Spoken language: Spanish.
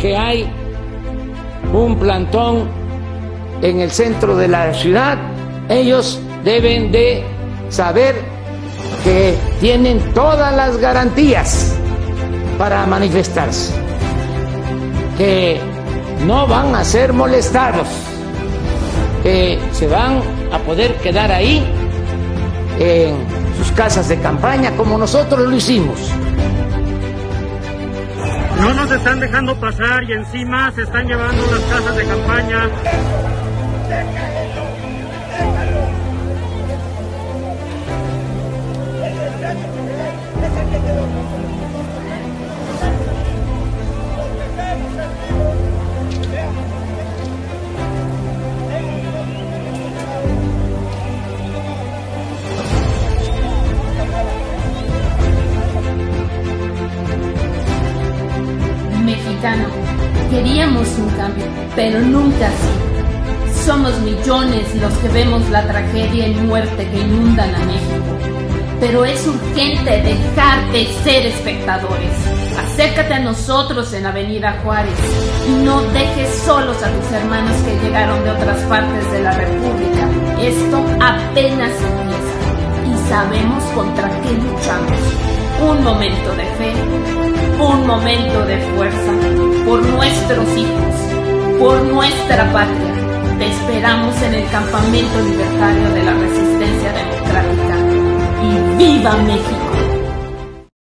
que hay un plantón en el centro de la ciudad, ellos deben de saber que tienen todas las garantías para manifestarse, que no van a ser molestados, que se van a poder quedar ahí en sus casas de campaña como nosotros lo hicimos. No nos están dejando pasar y encima se están llevando las casas de campaña. Queríamos un cambio, pero nunca así. Somos millones los que vemos la tragedia y muerte que inundan a México. Pero es urgente dejar de ser espectadores. Acércate a nosotros en Avenida Juárez y no dejes solos a tus hermanos que llegaron de otras partes de la República. Esto apenas empieza y sabemos contra qué luchamos. Un momento de fe, momento de fuerza por nuestros hijos, por nuestra patria. Te esperamos en el campamento libertario de la resistencia democrática. ¡Y viva México!